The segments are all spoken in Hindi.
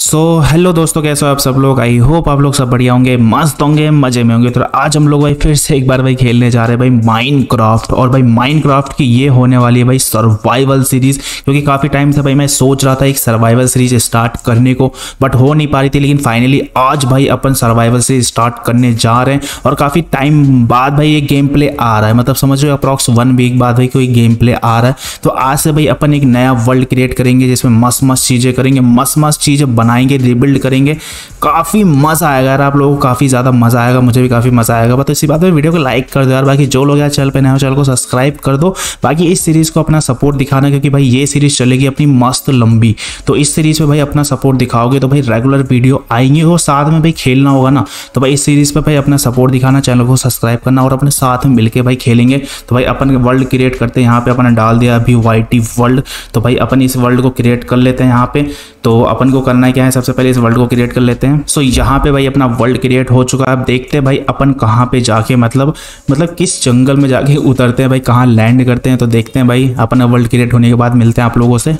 सो so, हेलो दोस्तों कैसे हो आप सब लोग? आई होप आप लोग सब बढ़िया होंगे मस्त होंगे मज़े में होंगे। तो आज हम लोग भाई फिर से एक बार भाई खेलने जा रहे हैं भाई माइंड क्राफ्ट और भाई माइंड क्राफ्ट की ये होने वाली है भाई सर्वाइवल सीरीज़ क्योंकि काफ़ी टाइम से भाई मैं सोच रहा था एक सर्वाइवल सीरीज़ स्टार्ट करने को बट हो नहीं पा रही थी लेकिन फाइनली आज भाई अपन सर्वाइवल सीरीज़ स्टार्ट करने जा रहे हैं। और काफ़ी टाइम बाद भाई ये गेम प्ले आ रहा है। मतलब समझ रहे हो अप्रॉक्स वन वीक बाद भाई कोई गेम प्ले आ रहा है। तो आज से भाई अपन एक नया वर्ल्ड क्रिएट करेंगे जिसमें मस्त मस्त चीज़ें करेंगे मस्त मस्त चीज़ें बनाएँगे रिबिल्ड करेंगे। काफ़ी मज़ा आएगा यार आप लोगों को, काफ़ी ज़्यादा मज़ा आएगा, मुझे भी काफ़ी मज़ा आएगा। बस इसी बात में वीडियो को लाइक कर दो यार, बाकी जो लोग यार चैनल पे नए हो चैनल को सब्सक्राइब कर दो। बाकी इस सीरीज़ को अपना सपोर्ट दिखाना, क्योंकि भाई ये सीरीज़ चलेगी अपनी मस्त लंबी। तो इस सीरीज़ में भाई अपना सपोर्ट दिखाओगे तो भाई रेगुलर वीडियो आएँगे। और साथ में भाई खेलना होगा ना तो भाई इस सीरीज़ पर भाई अपना सपोर्ट दिखाना चैनल को सब्सक्राइब करना, और अपने साथ में मिलकर भाई खेलेंगे। तो भाई अपन वर्ल्ड क्रिएट करते हैं, यहाँ पे अपन डाल दिया अभी वाई वर्ल्ड तो भाई अपन इस वर्ल्ड को क्रिएट कर लेते हैं यहाँ पे। तो अपन को करना क्या है, सबसे पहले इस वर्ल्ड को क्रिएट कर लेते हैं। सो यहाँ पे भाई अपना वर्ल्ड क्रिएट हो चुका है। अब देखते हैं भाई अपन कहाँ पे जाके मतलब मतलब किस जंगल में जाके उतरते हैं, भाई कहाँ लैंड करते हैं तो देखते हैं भाई। अपना वर्ल्ड क्रिएट होने के बाद मिलते हैं आप लोगों से।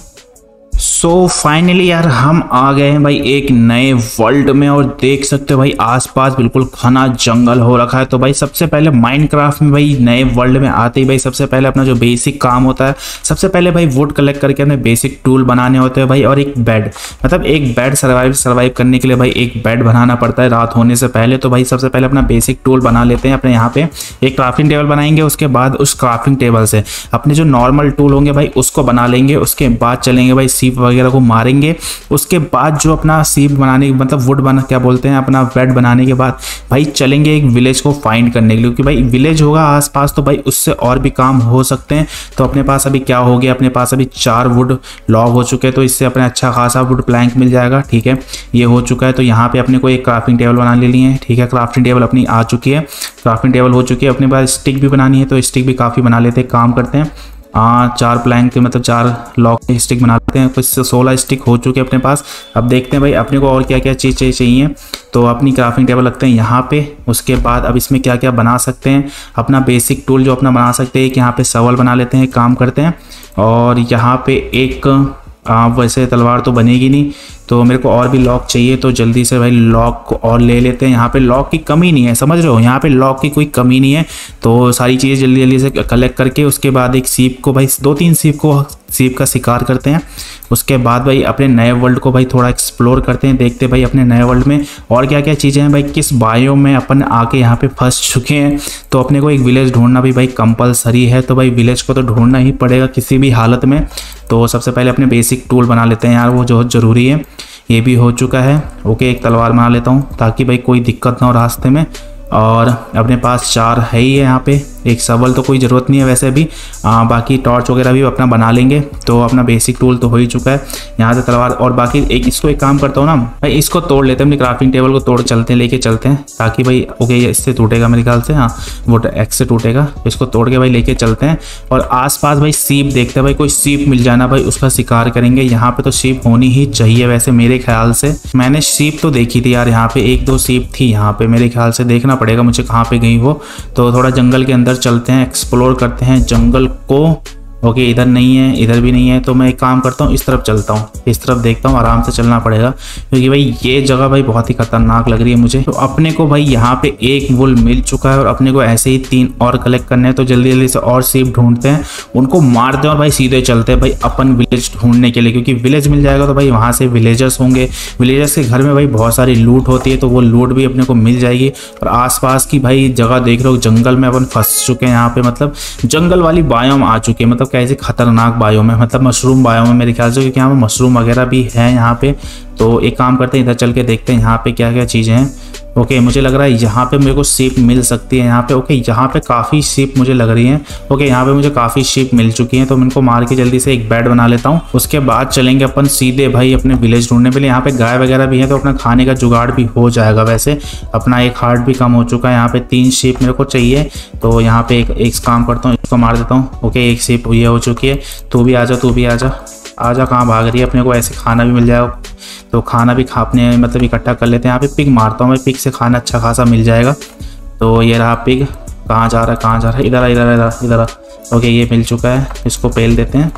सो so, फाइनली यार हम आ गए हैं भाई एक नए वर्ल्ड में और देख सकते हो भाई आसपास बिल्कुल घना जंगल हो रखा है। तो भाई सबसे पहले माइनक्राफ्ट में भाई नए वर्ल्ड में आते ही भाई सबसे पहले अपना जो बेसिक काम होता है सबसे पहले भाई वुड कलेक्ट करके अपने बेसिक टूल बनाने होते हैं भाई और एक बेड मतलब एक बेड सर्वाइव सर्वाइव करने के लिए भाई एक बेड बनाना पड़ता है रात होने से पहले। तो भाई सबसे पहले अपना बेसिक टूल बना लेते हैं अपने यहाँ पे एक क्राफ्टिंग टेबल बनाएँगे उसके बाद उस क्राफ्टिंग टेबल से अपने जो नॉर्मल टूल होंगे भाई उसको बना लेंगे उसके बाद चलेंगे भाई सीप वगैरह को मारेंगे। उसके बाद जो अपना सीप बनाने मतलब वुड बना, क्या बोलते हैं, अपना बेड बनाने के बाद भाई चलेंगे एक विलेज को फाइंड करने के लिए। क्योंकि भाई विलेज होगा आसपास तो भाई उससे और भी काम हो सकते हैं। तो अपने पास अभी क्या हो गया? अपने पास अभी चार वुड लॉग हो चुके हैं तो इससे अपने अच्छा खासा वुड प्लैंक मिल जाएगा, ठीक है? ये हो चुका है तो यहाँ पे अपने को एक क्राफ्टिंग टेबल बना ले लिए हैं, ठीक है? क्राफ्टिंग टेबल अपनी आ चुकी है। क्राफ्टिंग टेबल हो चुकी है, अपने पास स्टिक भी बनानी है तो स्टिक भी काफ़ी बना लेते हैं, काम करते हैं। हाँ चार प्लैंक के मतलब चार लॉक स्टिक बना लेते हैं। कुछ सोलह स्टिक हो चुके हैं अपने पास। अब देखते हैं भाई, अपने को और क्या क्या चीज़ चाहिए तो अपनी क्राफ्टिंग टेबल रखते हैं यहाँ पे। उसके बाद अब इसमें क्या क्या बना सकते हैं। अपना बेसिक टूल जो अपना बना सकते हैं कि यहाँ पे सवल बना लेते हैं काम करते हैं। और यहाँ पे एक आप वैसे तलवार तो बनेगी नहीं तो मेरे को और भी लॉक चाहिए तो जल्दी से भाई लॉक को और ले लेते हैं। यहाँ पे लॉक की कमी नहीं है, समझ रहे हो? यहाँ पे लॉक की कोई कमी नहीं है। तो सारी चीज़ें जल्दी जल्दी से कलेक्ट करके, उसके बाद एक सीप को भाई दो तीन सीप को सीप का शिकार करते हैं। उसके बाद भाई अपने नए वर्ल्ड को भाई थोड़ा एक्सप्लोर करते हैं, देखते हैं भाई अपने नए वर्ल्ड में और क्या क्या चीज़ें हैं भाई, किस बायो में अपन आके यहाँ पे फंस चुके हैं। तो अपने को एक विलेज ढूंढना भी भाई कंपलसरी है तो भाई विलेज को तो ढूंढना ही पड़ेगा किसी भी हालत में। तो सबसे पहले अपने बेसिक टूल बना लेते हैं यार, वो जो ज़रूरी है। ये भी हो चुका है। ओके, एक तलवार बना लेता हूँ ताकि भाई कोई दिक्कत ना हो रास्ते में। और अपने पास चार है ही है यहाँ पे। एक सबल तो कोई ज़रूरत नहीं है वैसे भी। आ, बाकी टॉर्च वगैरह भी अपना बना लेंगे तो अपना बेसिक टूल तो हो ही चुका है। यहाँ से तलवार और बाकी एक इसको एक काम करता हूँ ना भाई इसको तोड़ लेते हैं अपनी क्राफ्टिंग टेबल को तोड़ चलते हैं लेके चलते हैं ताकि भाई ओके इससे टूटेगा मेरे ख्याल से हाँ वो एक्स से टूटेगा इसको तोड़ के भाई लेके चलते हैं। और आस भाई सीप देखते हैं भाई कोई सीप मिल जाना भाई उसका शिकार करेंगे। यहाँ पे तो सीप होनी ही चाहिए वैसे मेरे ख्याल से। मैंने सीप तो देखी थी यार यहाँ पे एक दो सीप थी यहाँ पे मेरे ख्याल से देखना पड़ेगा मुझे कहाँ पे गई वो। तो थोड़ा जंगल के अंदर चलते हैं एक्सप्लोर करते हैं जंगल को। ओके, इधर नहीं है, इधर भी नहीं है तो मैं एक काम करता हूँ, इस तरफ़ चलता हूँ। इस तरफ़ देखता हूँ, आराम से चलना पड़ेगा, क्योंकि भाई ये जगह भाई बहुत ही खतरनाक लग रही है मुझे। तो अपने को भाई यहाँ पे एक वुल मिल चुका है और अपने को ऐसे ही तीन और कलेक्ट करने हैं तो जल्दी जल्दी से और सीप ढूंढते हैं। उनको मारते हैं और भाई सीधे चलते हैं भाई अपन विलेज ढूँढने के लिए, क्योंकि विलेज मिल जाएगा तो भाई वहाँ से विलेजर्स होंगे। विलेजर्स के घर में भाई बहुत सारी लूट होती है तो वो लूट भी अपने को मिल जाएगी। और आसपास की भाई जगह देख रहे हो, जंगल में अपन फंस चुके हैं यहाँ पे मतलब जंगल वाली बायोम आ चुकी है मतलब कैसे खतरनाक बायो में मतलब मशरूम बायो में मेरे ख्याल से, क्योंकि यहाँ पर मशरूम वगैरह भी है यहाँ पे। तो एक काम करते हैं, इधर चल के देखते हैं यहाँ पे क्या क्या चीज़ें हैं। ओके okay, मुझे लग रहा है यहाँ पे मेरे को सीप मिल सकती है यहाँ पे ओके okay, यहाँ पे काफ़ी सीप मुझे लग रही हैं। ओके okay, यहाँ पे मुझे काफ़ी सीप मिल चुकी हैं तो मैं इनको मार के जल्दी से एक बेड बना लेता हूँ। उसके बाद चलेंगे अपन सीधे भाई अपने विलेज ढूँढने के लिए। यहाँ पे गाय वगैरह भी है तो अपना खाने का जुगाड़ भी हो जाएगा वैसे। अपना एक हार्ट भी कम हो चुका है यहाँ पे तीन सीप मेरे को चाहिए। तो यहाँ पे एक, एक काम करता हूँ इसको मार देता हूँ। ओके एक सीप ये हो चुकी है। तू भी आ जा तू भी आ जा। आ जा कहाँ भाग रही है? अपने को ऐसे खाना भी मिल जाएगा। तो खाना भी खापने मतलब इकट्ठा कर लेते हैं। यहाँ पे पिग मारता हूँ मैं। पिग से खाना अच्छा खासा मिल जाएगा। तो ये रहा पिग कहाँ जा रहा है? कहाँ जा रहा है? इधर इधर इधर इधर ओके, ये मिल चुका है। इसको पेल देते हैं।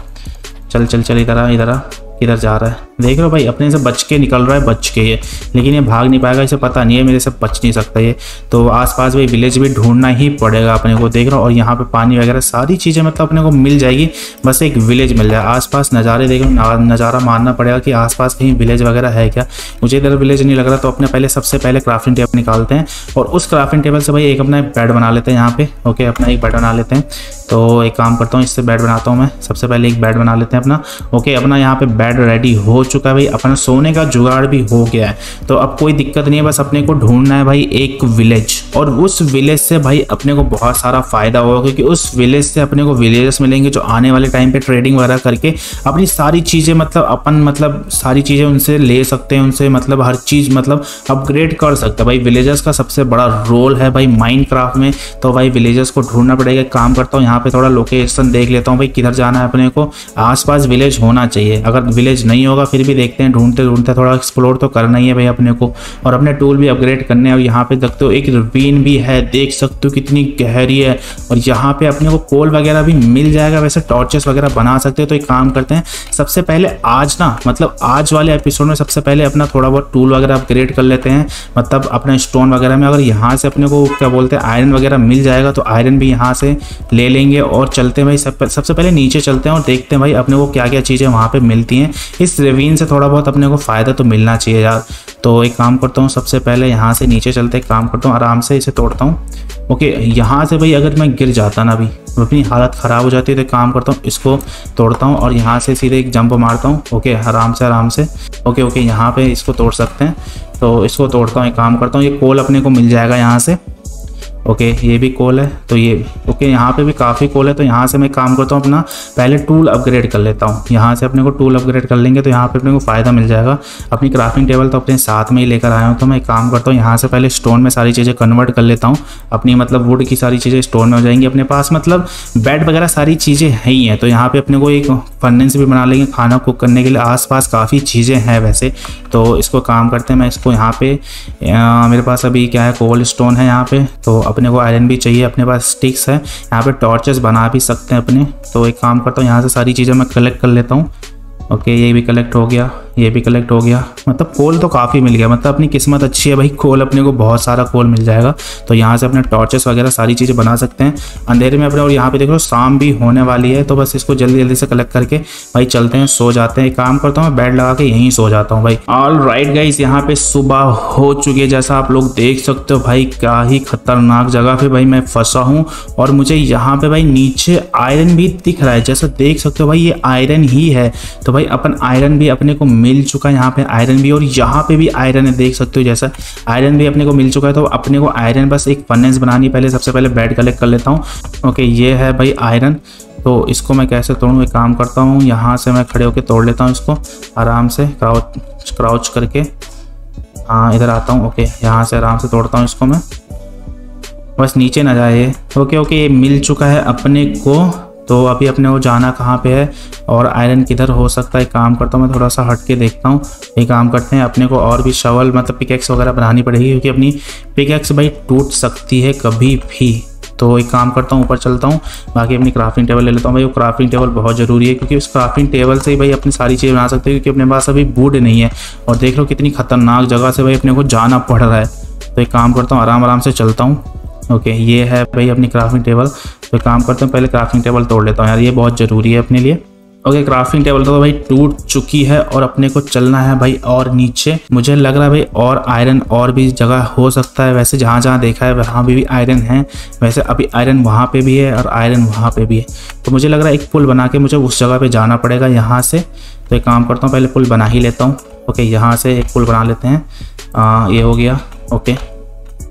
चल चल चल, इधर इधर इधर जा रहा है? देख रहे हो भाई, अपने से बच के निकल रहा है, बच के ये। लेकिन ये भाग नहीं पाएगा, इसे पता नहीं है, मेरे से बच नहीं सकता ये। तो आसपास भाई विलेज भी ढूंढना ही पड़ेगा अपने को, देख रहा हो। और यहाँ पे पानी वगैरह, सारी चीज़ें मतलब अपने को मिल जाएगी। बस एक विलेज मिल जाए। आसपास नज़ारे देख लो नज़ारा मानना पड़ेगा कि आसपास कहीं विलेज वगैरह है क्या। मुझे इधर विलेज नहीं लग रहा तो अपने पहले, सबसे पहले क्राफ्टिंग टेबल निकालते हैं। और उस क्राफ्टिंग टेबल से भाई एक अपना बेड बना लेते हैं यहाँ पे। ओके अपना एक बेड बना लेते हैं। तो एक काम करता हूँ, इससे बेड बनाता हूँ मैं। सबसे पहले एक बेड बना लेते हैं अपना। ओके अपना यहाँ पे बेड रेडी हो चुका है भाई, अपना सोने का जुगाड़ भी हो गया है। तो अब कोई दिक्कत नहीं है, बस अपने को ढूंढना है भाई एक विलेज और उस विलेज से भाई अपने को बहुत सारा फ़ायदा होगा, क्योंकि उस विलेज से अपने को विलेजर्स मिलेंगे जो आने वाले टाइम पे ट्रेडिंग वगैरह करके अपनी सारी चीज़ें मतलब अपन मतलब सारी चीज़ें उनसे ले सकते हैं, उनसे मतलब हर चीज़ मतलब अपग्रेड कर सकते हैं। भाई विलेजर्स का सबसे बड़ा रोल है भाई माइंड में। तो भाई विलेजर्स को ढूंढना पड़ेगा काम करता हूँ, यहाँ पे थोड़ा लोकेशन देख लेता हूँ भाई, किधर जाना है अपने को। आसपास विलेज होना चाहिए। अगर विलेज नहीं होगा, फिर भी देखते हैं, ढूंढते ढूंढते थोड़ा एक्सप्लोर तो करना ही है भाई अपने को। और अपने टूल भी अपग्रेड करने और यहाँ पे देखते हो एक रवीन भी है, देख सकते हो कितनी गहरी है। और यहाँ पे अपने को कोल वगैरह भी मिल जाएगा, वैसे टॉर्चेस वगैरह बना सकते हैं। तो एक काम करते हैं, सबसे पहले आज ना मतलब आज वाले एपिसोड में सबसे पहले अपना थोड़ा बहुत टूल वगैरह अपग्रेड कर लेते हैं। मतलब अपने स्टोन वगैरह में, अगर यहाँ से अपने को क्या बोलते हैं आयरन वगैरह मिल जाएगा तो आयरन भी यहाँ से ले लेंगे। और चलते हैं भाई, सब सबसे पहले नीचे चलते हैं और देखते हैं भाई अपने को क्या क्या चीज़ें वहाँ पर मिलती हैं। इस रेवीन से थोड़ा बहुत अपने को फ़ायदा तो मिलना चाहिए यार। तो एक काम करता हूँ, सबसे पहले यहाँ से नीचे चलते एक काम करता हूँ, आराम से इसे तोड़ता हूँ। ओके, यहाँ से भाई अगर मैं गिर जाता ना अभी अपनी हालत ख़राब हो जाती है तो काम करता हूँ, इसको तोड़ता हूँ और यहाँ से सीधे एक जंप मारता हूँ। ओके, आराम से आराम से। ओके ओके, यहाँ पे इसको तोड़ सकते हैं। तो इसको तोड़ता हूँ, एक काम करता हूँ, ये कोल अपने को मिल जाएगा यहाँ से। ओके ये भी कॉल है तो ये ओके यहाँ पे भी काफ़ी कोल है तो यहाँ से मैं काम करता हूँ, अपना पहले टूल अपग्रेड कर लेता हूँ। यहाँ से अपने को टूल अपग्रेड कर लेंगे तो यहाँ पे अपने को फ़ायदा मिल जाएगा। अपनी क्राफ्टिंग टेबल तो अपने साथ में ही लेकर आया हूँ तो मैं काम करता हूँ, यहाँ से पहले स्टोन में सारी चीज़ें कन्वर्ट कर लेता हूँ। अपनी मतलब वुड की सारी चीज़ें स्टोन में हो जाएँगी, अपने पास मतलब बेड वगैरह सारी चीज़ें हैं ही हैं तो यहाँ पर अपने को एक फर्नेस भी बना लेंगे, खाना कुक करने के लिए। आस काफ़ी चीज़ें हैं वैसे तो इसको काम करते हैं, मैं इसको यहाँ पे मेरे पास अभी क्या है कोल्ड स्टोन है यहाँ पे तो अपने को आयरन भी चाहिए, अपने पास स्टिक्स है। यहाँ पे टॉर्चेस बना भी सकते हैं अपने। तो एक काम करता हूँ, यहाँ से सारी चीज़ें मैं कलेक्ट कर लेता हूँ। ओके ये भी कलेक्ट हो गया। ये भी कलेक्ट हो गया। मतलब कोल तो काफ़ी मिल गया। मतलब अपनी किस्मत अच्छी है भाई। कोल अपने को बहुत सारा कोल मिल जाएगा। तो यहाँ से अपने टॉर्चेस वगैरह सारी चीज़ें बना सकते हैं। अंधेरे में अपने और यहाँ पे देखो, शाम भी होने वाली है। तो बस इसको जल्दी जल्दी से कलेक्ट करके भाई चलते हैं, सो जाते हैं। काम करता हूँ बेड लगा के यहीं सो जाता हूँ भाई। ऑल राइट गाइस यहाँ पे सुबह हो चुकी है। जैसा आप लोग देख सकते हो भाई, क्या ही खतरनाक जगह पे भाई मैं फंसा हूँ। और मुझे यहाँ पे भाई नीचे आयरन भी दिख रहा है। जैसा देख सकते हो भाई, ये आयरन ही है। तो भाई, अपन आयरन भी अपने को मिल चुका है, यहाँ पे आयरन भी और यहाँ पे भी आयरन है, देख सकते हो जैसा। आयरन भी अपने को मिल चुका है तो अपने को आयरन बस एक फर्नेस बनानी पहले सबसे पहले बेड कलेक्ट कर लेता हूँ। ओके ये है भाई आयरन तो इसको मैं कैसे तोड़ूँ? एक काम करता हूँ, यहाँ से मैं खड़े होकर तोड़ लेता हूँ इसको। आराम से क्राउच क्राउच करके। हाँ इधर आता हूँ। ओके यहाँ से आराम से तोड़ता हूँ इसको मैं। बस नीचे ना जाए ओके ओके ये मिल चुका है अपने को। तो अभी अपने को जाना कहाँ पे है और आयरन किधर हो सकता है काम करता हूँ, मैं थोड़ा सा हट के देखता हूँ। ये काम करते हैं, अपने को और भी शवल मतलब पिकेक्स वगैरह बनानी पड़ेगी, क्योंकि अपनी पिकेक्स भाई टूट सकती है कभी भी। तो एक काम करता हूँ, ऊपर चलता हूँ, बाकी अपनी क्राफ्टिंग टेबल ले लेता हूँ। भाई वो क्राफ्टिंग टेबल बहुत ज़रूरी है, क्योंकि उस क्राफ्टिंग टेबल से ही भाई अपनी सारी चीज़ें बना सकते हैं, क्योंकि अपने पास अभी वुड नहीं है। और देख लो कितनी खतरनाक जगह से भाई अपने को जाना पड़ रहा है। तो एक काम करता हूँ आराम आराम से चलता हूँ। ओके ये है भाई अपनी क्राफ्टिंग टेबल तो काम करते हैं पहले क्राफ्टिंग टेबल तोड़ लेता हूँ यार ये बहुत ज़रूरी है अपने लिए। ओके क्राफ्टिंग टेबल तो भाई टूट चुकी है और अपने को चलना है भाई और नीचे। मुझे लग रहा है भाई और आयरन और भी जगह हो सकता है वैसे जहाँ जहाँ देखा है वहाँ भी, भी आयरन है। वैसे अभी आयरन वहाँ पे भी है और आयरन वहाँ पे भी है। तो मुझे लग रहा है एक पुल बना के मुझे उस जगह पे जाना पड़ेगा यहाँ से। तो एक काम करता हूँ पहले पुल बना ही लेता हूँ। ओके यहाँ से एक पुल बना लेते हैं। आ, ये हो गया। ओके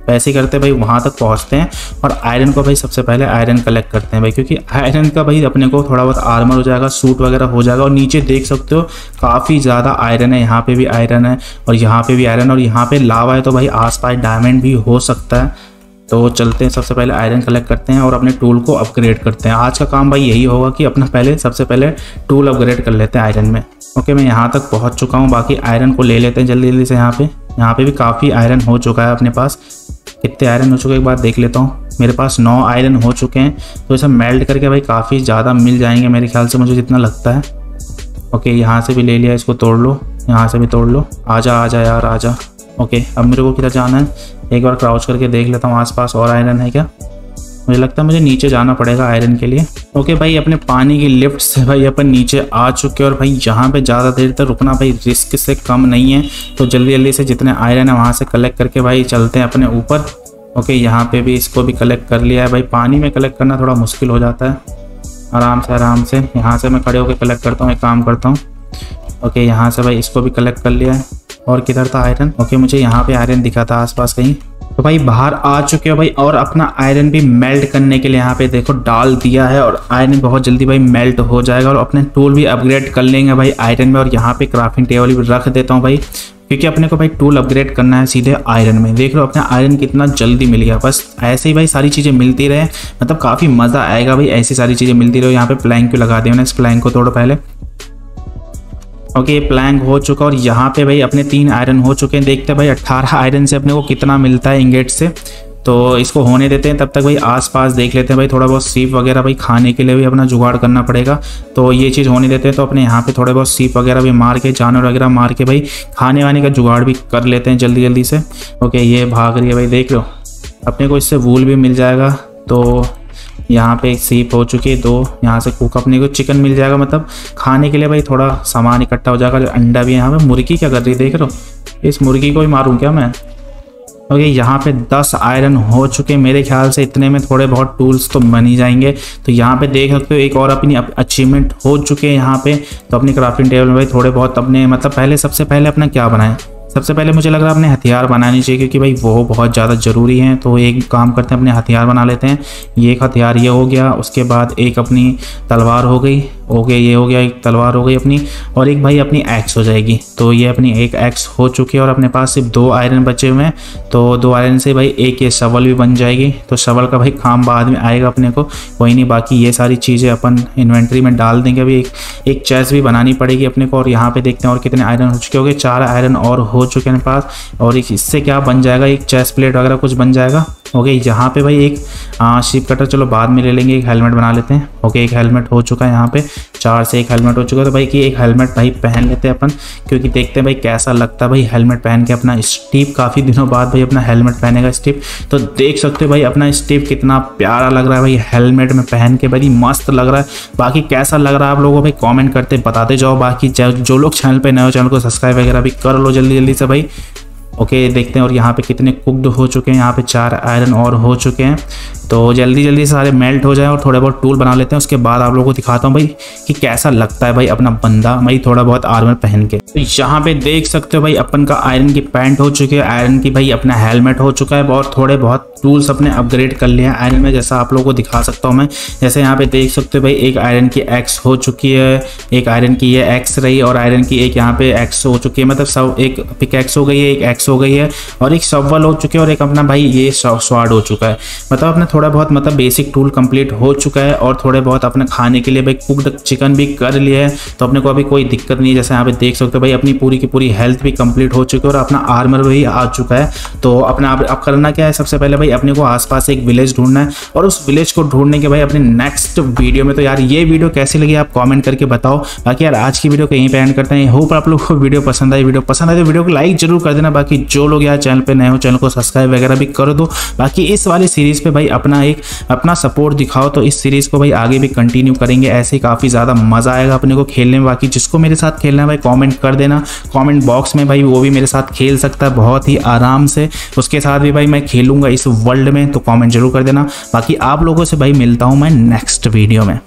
ऐसे करते भाई, वहाँ तक पहुँचते हैं और आयरन को भाई सबसे पहले आयरन कलेक्ट करते हैं भाई, क्योंकि आयरन का भाई अपने को थोड़ा बहुत आर्मर हो जाएगा सूट वगैरह हो जाएगा और नीचे देख सकते हो काफ़ी ज़्यादा आयरन है। यहाँ पे भी आयरन है और यहाँ पे भी आयरन और यहाँ पे लावा है तो भाई आसपास डायमंड भी हो सकता है। तो चलते हैं, सबसे पहले आयरन कलेक्ट करते हैं और अपने टूल को अपग्रेड करते हैं। आज का काम भाई यही होगा कि अपना पहले, सबसे पहले टूल अपग्रेड कर लेते हैं आयरन में। ओके मैं यहाँ तक पहुँच चुका हूँ, बाकी आयरन को ले लेते हैं जल्दी जल्दी से यहाँ पे। यहाँ पे भी काफ़ी आयरन हो चुका है अपने पास। कितने आयरन हो चुके एक बार देख लेता हूँ। मेरे पास नौ आयरन हो चुके हैं तो इसे मेल्ट करके भाई काफ़ी ज़्यादा मिल जाएँगे मेरे ख्याल से, मुझे जितना लगता है। ओके, यहाँ से भी ले लिया, इसको तोड़ लो, यहाँ से भी तोड़ लो। आ जा यार, आजा। ओके, अब मेरे को किधर जाना है? एक बार क्राउच करके देख लेता हूँ, आसपास और आयरन है क्या? मुझे लगता है मुझे नीचे जाना पड़ेगा आयरन के लिए। ओके भाई, अपने पानी की लिफ्ट से भाई अपन नीचे आ चुके और भाई यहाँ पे ज़्यादा देर तक रुकना भाई रिस्क से कम नहीं है। तो जल्दी जल्दी से जितने आयरन है वहाँ से कलेक्ट करके भाई चलते हैं अपने ऊपर। ओके यहाँ पे भी इसको भी कलेक्ट कर लिया है भाई। पानी में कलेक्ट करना थोड़ा मुश्किल हो जाता है। आराम से आराम से। यहाँ से मैं खड़े होकर कलेक्ट करता हूँ, एक काम करता हूँ। ओके यहाँ से भाई इसको भी कलेक्ट कर लिया है। और किधर था आयरन ओके मुझे यहाँ पे आयरन दिखा था आसपास कहीं। तो भाई बाहर आ चुके हो भाई और अपना आयरन भी मेल्ट करने के लिए यहाँ पे देखो डाल दिया है और आयरन बहुत जल्दी भाई मेल्ट हो जाएगा और अपने टूल भी अपग्रेड कर लेंगे भाई आयरन में और यहाँ पे क्राफ्टिंग टेबल भी रख देता हूँ भाई। क्योंकि अपने को भाई टूल अपग्रेड करना है सीधे आयरन में। देख लो अपने आयरन कितना जल्दी मिल गया। बस ऐसे ही भाई सारी चीज़ें मिलती रहे। मतलब काफ़ी मज़ा आएगा भाई, ऐसी सारी चीज़ें मिलती रहे। यहाँ पे प्लैंक क्यों लगा दिया इस प्लैंक को तोड़ो पहले। ओके ये प्लैंक हो चुका और यहाँ पे भाई अपने तीन आयरन हो चुके हैं। देखते हैं भाई अट्ठारह आयरन से अपने को कितना मिलता है इंगेट से। तो इसको होने देते हैं, तब तक भाई आसपास देख लेते हैं भाई, थोड़ा बहुत सीप वगैरह भाई खाने के लिए भी अपना जुगाड़ करना पड़ेगा। तो ये चीज़ होने देते हैं तो अपने यहाँ पे थोड़े बहुत सीप वगैरह भी मार के, जानवर वगैरह मार के भाई खाने वाने का जुगाड़ भी कर लेते हैं जल्दी जल्दी से। ओके ये भाग रही है भाई, देख लो अपने को इससे वूल भी मिल जाएगा तो यहाँ पे एक सीप हो चुकी है, दो यहाँ से कुक अपने को चिकन मिल जाएगा मतलब खाने के लिए भाई थोड़ा सामान इकट्ठा हो जाएगा अंडा भी है यहाँ पे, मुर्गी क्या कर रही देख रहे हो? इस मुर्गी को ही मारूँ क्या मैं? ओके, यहाँ पे 10 आयरन हो चुके मेरे ख्याल से, इतने में थोड़े बहुत टूल्स तो बन ही जाएँगे। तो यहाँ पे देख सकते हो, एक और अपनी अचीवमेंट हो चुके हैं यहाँ पे। तो अपनी क्राफ्टिंग टेबल में भाई थोड़े बहुत अपने मतलब पहले, सबसे पहले अपना क्या बनाए? सबसे पहले मुझे लग रहा है अपने हथियार बनाने चाहिए, क्योंकि भाई वो बहुत ज़्यादा ज़रूरी हैं। तो एक काम करते हैं, अपने हथियार बना लेते हैं। ये एक हथियार ये हो गया, उसके बाद एक अपनी तलवार हो गई, हो गया, ये हो गया, एक तलवार हो गई अपनी, और एक भाई अपनी एक्स हो जाएगी। तो ये अपनी एक एक्स हो चुकी है, और अपने पास सिर्फ़ दो आयरन बचे हुए हैं। तो दो आयरन से भाई एक ये शवल भी बन जाएगी। तो शवल का भाई काम बाद में आएगा अपने को, कोई नहीं, बाकी ये सारी चीज़ें अपन इन्वेंट्री में डाल देंगे। अभी एक चेस भी बनानी पड़ेगी अपने को, और यहाँ पे देखते हैं और कितने आयरन हो चुके होंगे। चार आयरन और हो चुके हैं पास और इससे क्या बन जाएगा? एक चेस प्लेट वगैरह कुछ बन जाएगा? ओके यहाँ पे भाई एक शिप कटर चलो बाद में ले लेंगे, एक हेलमेट बना लेते हैं। ओके एक हेलमेट हो चुका है यहाँ पे, चार से एक हेलमेट हो चुका है। तो भाई कि एक हेलमेट भाई पहन लेते हैं अपन, क्योंकि देखते हैं भाई कैसा लगता है भाई हेलमेट पहन के अपना स्टीप काफ़ी दिनों बाद भाई अपना हेलमेट पहनेगा स्टीप तो देख सकते हो भाई अपना स्टीप कितना प्यारा लग रहा है भाई हेलमेट में पहन के, भाई मस्त लग रहा है। बाकी कैसा लग रहा है आप लोगों को भाई कॉमेंट करते बताते जाओ। बाकी जो लोग चैनल पर नए हो चैनल को सब्सक्राइब वगैरह भी कर लो जल्दी जल्दी से भाई। ओके देखते हैं और यहाँ पे कितने कुकड हो चुके हैं, यहाँ पे चार आयरन और हो चुके हैं। तो जल्दी जल्दी सारे मेल्ट हो जाए और थोड़े बहुत टूल बना लेते हैं। उसके बाद आप लोगों को दिखाता हूँ भाई कि कैसा लगता है भाई अपना बंदा, भाई थोड़ा बहुत आर्मर पहन के। तो यहाँ पे देख सकते हो भाई अपन का आयरन की पैंट हो चुकी है आयरन की भाई अपना हेलमेट हो चुका है और थोड़े बहुत टूल्स अपने अपग्रेड कर लिए हैं। आयरन में जैसा आप लोगों को दिखा सकता हूँ मैं, जैसे यहाँ पे देख सकते हो भाई एक आयरन की एक्स हो चुकी है, एक आयरन की ये एक्स रही और आयरन की एक यहाँ पे एक्स हो चुकी है। मतलब सब एक पिक एक्स हो गई है, एक एक्स हो गई है और एक सवल हो चुके है और एक अपना भाई ये स्वाड हो चुका है। मतलब अपने थोड़ा बहुत मतलब बेसिक टूल कंप्लीट हो चुका है और थोड़े बहुत अपने खाने के लिए भाई कुकड चिकन भी कर लिया है। तो अपने को अभी कोई दिक्कत नहीं जैसे यहाँ पे देख सकते हो भाई अपनी पूरी की पूरी हेल्थ भी कंप्लीट हो चुकी है और अपना आर्मर भी आ चुका है। तो अपना अब करना क्या है, सबसे पहले भाई अपने को आसपास एक विलेज ढूंढना है और उस विलेज को ढूँढने के भाई अपने नेक्स्ट वीडियो में। तो यार ये वीडियो कैसी लगी आप कॉमेंट करके बताओ। बाकी यार आज की वीडियो को यहीं पे एंड करते हैं। होप आप लोग को वीडियो पसंद आई। वीडियो पसंद आए तो वीडियो को लाइक ज़रूर कर देना। बाकी जो लोग यार चैनल पर नए हो चैनल को सब्सक्राइब वगैरह भी कर दो। बाकी इस वाली सीरीज़ पर भाई अपना एक, अपना सपोर्ट दिखाओ तो इस सीरीज़ को भाई आगे भी कंटिन्यू करेंगे। ऐसे ही काफ़ी ज़्यादा मज़ा आएगा अपने को खेलने में। बाकी जिसको मेरे साथ खेलना है भाई कॉमेंट कर देना। कॉमेंट बॉक्स में भाई वो भी मेरे साथ खेल सकता है बहुत ही आराम से। उसके साथ भी भाई मैं खेलूँगा इस वर्ल्ड में तो कॉमेंट ज़रूर कर देना। बाकी आप लोगों से भाई मिलता हूँ मैं नेक्स्ट वीडियो में।